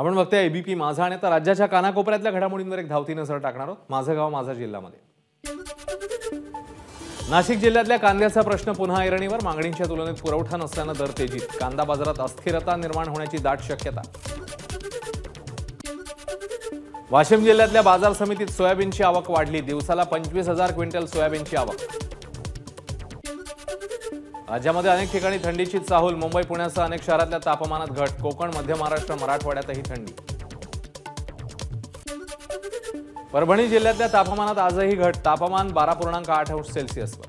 आपण बघतोय एबीपी माझा आणि आता राज्याच्या कानाकोपऱ्यातल्या घडामोडींवर एक धावती नजर टाकणार आहोत. माझं गाव माझा जिल्ह्यामध्ये. नाशिक जिल्ह्यातल्या कांद्याचा प्रश्न पुन्हा ऐरणीवर. मागणीच्या तुलनेत पुरवठा नसल्यानं दर तेजीत. कांदा बाजारात अस्थिरता निर्माण होण्याची दाट शक्यता. वाशिम जिल्ह्यातल्या बाजार समितीत सोयाबीनची आवक वाढली. दिवसाला पंचवीस हजार क्विंटल सोयाबीनची आवक. राज्यामध्ये अनेक ठिकाणी थंडीची चाहूल. मुंबई पुण्यासह अनेक शहरातल्या तापमानात घट. कोकण मध्य महाराष्ट्र मराठवाड्यातही थंडी. परभणी जिल्ह्यातल्या तापमानात आजही घट. तापमान बारा पूर्णांक आठ अंश सेल्सिअसवर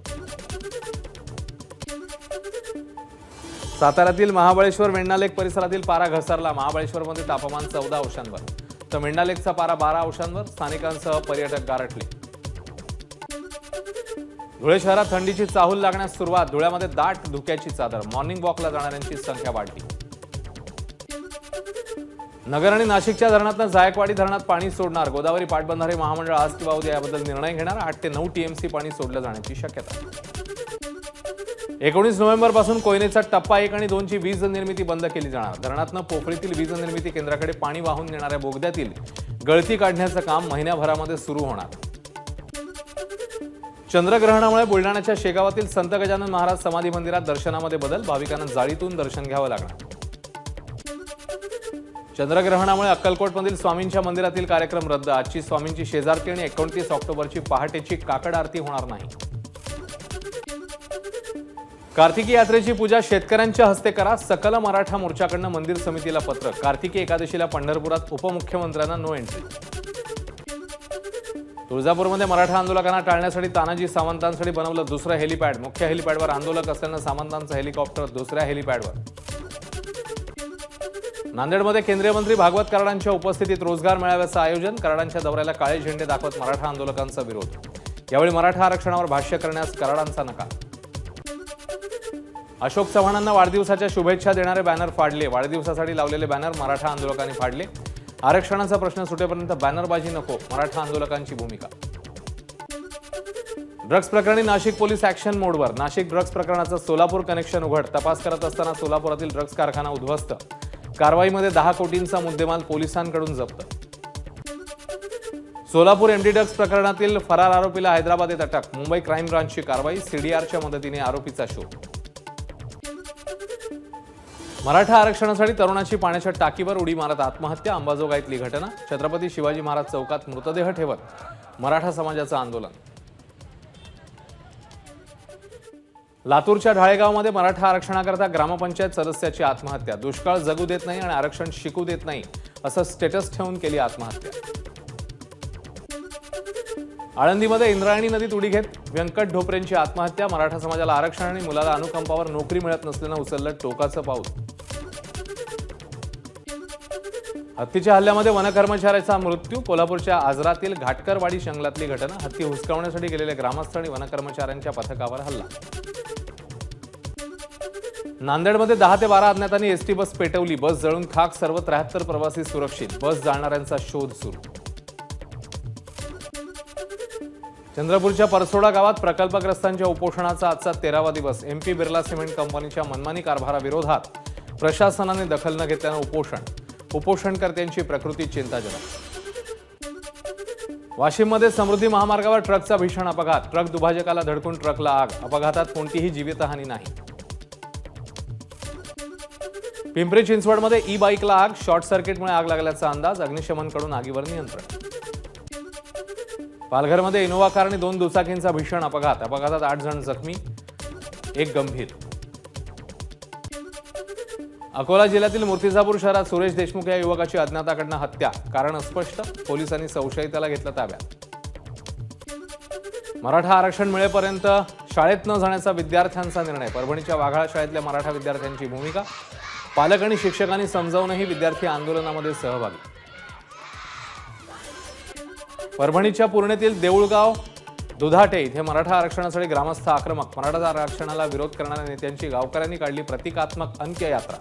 साताऱ्यातील महाबळेश्वर मेंढालेक परिसरातील पारा घसरला. महाबळेश्वरमध्ये तापमान चौदा अंशांवर. तर मेंढालेकचा पारा बारा अंशांवर. स्थानिकांसह पर्यटक गारठले. धुळे शहरात थंडीची चाहूल लागण्यास सुरुवात धुळ्यामध्ये दाट धुक्याची चादर मॉर्निंग वॉकला जाणाऱ्यांची संख्या वाढली. नगर आणि नाशिकच्या धरणातनं जायकवाडी धरणात पाणी सोडणार गोदावरी पाटबंधारे महामंडळ आज किंवा उद्या याबद्दल निर्णय घेणार आठ ते नऊ टीएमसी पाणी सोडलं जाण्याची शक्यता. एकोणीस नोव्हेंबरपासून कोयनेचा टप्पा एक आणि दोनची वीज निर्मिती बंद केली जाणार. धरणातनं पोफळीतील वीज निर्मिती केंद्राकडे पाणी वाहून नेणाऱ्या बोगद्यातील गळती काढण्याचं काम महिन्याभरामध्ये सुरू होणार. चंद्रग्रहणामुळे बुलढाण्याच्या शेगावातील संत गजानन महाराज समाधी मंदिरात दर्शनामध्ये बदल भाविकांना जाळीतून दर्शन घ्यावं लागणार. चंद्रग्रहणामुळे अक्कलकोटमधील स्वामींच्या मंदिरातील कार्यक्रम रद्द आजची स्वामींची शेजारती आणि एकोणतीस ऑक्टोबरची पहाटेची काकड आरती होणार नाही. कार्तिकी यात्रेची पूजा शेतकऱ्यांच्या हस्ते करा सकल मराठा मोर्चाकडनं मंदिर समितीला पत्र कार्तिकी एकादशीला पंढरपुरात उपमुख्यमंत्र्यांना नो एंट्री तुळजापूरमध्ये मराठा आंदोलकांना टाळण्यासाठी तानाजी सावंतांसाठी बनवलं दुसरं हेलिपॅड. मुख्य हेलिपॅडवर आंदोलक असल्यानं सावंतांचं हेलिकॉप्टर दुसऱ्या हेलिपॅडवर. नांदेडमध्ये केंद्रीय मंत्री भागवत कराडांच्या उपस्थितीत रोजगार मेळाव्याचं आयोजन कराडांच्या दौऱ्याला काळे झेंडे दाखवत मराठा आंदोलकांचा विरोध. यावेळी मराठा आरक्षणावर भाष्य करण्यास कराडांचा नकार. अशोक चव्हाणांना वाढदिवसाच्या शुभेच्छा देणारे बॅनर फाडले. वाढदिवसासाठी लावलेले बॅनर मराठा आंदोलकांनी फाडले. आरक्षणाचा प्रश्न सुटेपर्यंत बॅनरबाजी नको मराठा आंदोलकांची भूमिका. ड्रग्ज प्रकरणी नाशिक पोलीस ऍक्शन मोडवर नाशिक ड्रग्ज प्रकरणाचं सोलापूर कनेक्शन उघड तपास करत असताना सोलापुरातील ड्रग्ज कारखाना उद्ध्वस्त. कारवाईमध्ये दहा कोटींचा मुद्देमाल पोलिसांकडून जप्त. सोलापूर एमडी ड्रग्ज प्रकरणातील फरार आरोपीला हैदराबादेत अटक मुंबई क्राईम ब्रांचची कारवाई सीडीआरच्या मदतीने आरोपीचा शोध. मराठा आरक्षणासाठी तरुणाची पाण्याच्या टाकीवर उडी मारत आत्महत्या अंबाजोगाईतली घटना. छत्रपती शिवाजी महाराज चौकात मृतदेह ठेवत मराठा समाजाचं आंदोलन. लातूरच्या ढाळेगावमध्ये मराठा आरक्षणाकरता ग्रामपंचायत सदस्याची आत्महत्या. दुष्काळ जगू देत नाही आणि आरक्षण शिकू देत नाही असं स्टेटस ठेवून केली आत्महत्या. आळंदीमध्ये इंद्रायणी नदीत उडी घेत व्यंकट ढोपरेंची आत्महत्या. मराठा समाजाला आरक्षण आणि मुलाला अनुकंपावर नोकरी मिळत नसल्यानं उचललं टोकाचं पाऊल. हत्तीच्या हल्ल्यामध्ये वनकर्मचाऱ्याचा मृत्यू. कोल्हापूरच्या आजरातील घाटकरवाडी जंगलातली घटना. हत्ती हुसकावण्यासाठी गेलेले ग्रामस्थ आणि वनकर्मचाऱ्यांच्या पथकावर हल्ला. नांदेडमध्ये दहा ते बारा अज्ञातांनी एसटी बस पेटवली. बस जळून खाक सर्व त्र्याहत्तर प्रवासी सुरक्षित. बस जाळणाऱ्यांचा शोध सुरू. चंद्रपूरच्या परसोडा गावात प्रकल्पग्रस्तांच्या उपोषणाचा आजचा तेरावा दिवस. एमपी बिर्ला सिमेंट कंपनीच्या मनमानी कारभाराविरोधात प्रशासनाने दखल न घेतल्यानं उपोषण. उपोषणकर्त्यांची प्रकृती चिंताजनक. वाशिममध्ये समृद्धी महामार्गावर ट्रकचा भीषण अपघात. ट्रक दुभाजकाला धडकून ट्रकला आग. अपघातात कोणतीही जीवितहानी नाही. पिंपरी चिंचवडमध्ये ई बाईकला आग. शॉर्ट सर्किटमुळे आग लागल्याचा अंदाज. अग्निशमनकडून आगीवर नियंत्रण. पालघरमध्ये इनोव्हा कार आणि दोन दुचाकींचा भीषण अपघात. अपघातात आठ जण जखमी एक गंभीर. अकोला जिल्ह्यातील मूर्तिजापूर शहरात सुरेश देशमुख या युवकाची अज्ञाताकडनं हत्या. कारण अस्पष्ट पोलिसांनी संशयिताला घेतलं ताब्यात. मराठा आरक्षण मिळेपर्यंत शाळेत न जाण्याचा विद्यार्थ्यांचा निर्णय. परभणीच्या वाघाळा शाळेतल्या मराठा विद्यार्थ्यांची भूमिका. पालक आणि शिक्षकांनी समजावूनही विद्यार्थी आंदोलनामध्ये सहभागी. परभणीच्या पूर्णेतील देऊळगाव दुधाटे इथे मराठा आरक्षणासाठी ग्रामस्थ आक्रमक मराठा आरक्षणाला विरोध करणाऱ्या नेत्यांची गावकऱ्यांनी काढली प्रतिकात्मक अंत्ययात्रा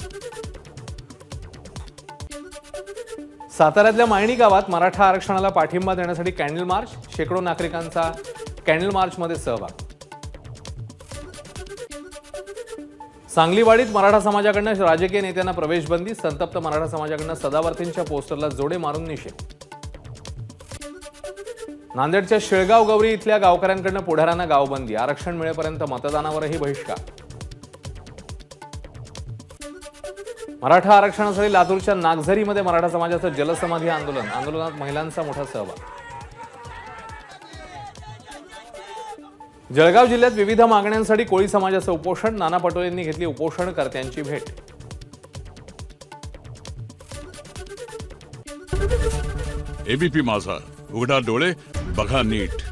साताऱ्यातल्या मायणी गावात मराठा आरक्षणाला पाठिंबा देण्यासाठी कॅन्डल मार्च शेकडो नागरिकांचा कॅन्डल मार्चमध्ये सहभाग. सांगलीवाडीत मराठा समाजाकडनं राजकीय नेत्यांना प्रवेशबंदी संतप्त मराठा समाजाकडनं सदावर्तींच्या पोस्टरला जोडे मारून निषेध. नांदेडच्या शेळगाव गौरी इथल्या गावकऱ्यांकडनं पुढाऱ्यांना गावबंदी. आरक्षण मिळेपर्यंत मतदानावरही बहिष्कार. मराठा आरक्षणासाठी लातूरच्या नागझरीमध्ये मराठा समाजाचं जलसमाधी आंदोलन. आंदोलनात महिलांचा मोठा सहभाग. जळगाव जिल्ह्यात विविध मागण्यांसाठी कोळी समाजाचं उपोषण. नाना पटोलेंनी घेतली उपोषणकर्त्यांची भेट. एबीपी माझा. उघडा डोळे बघा नीट.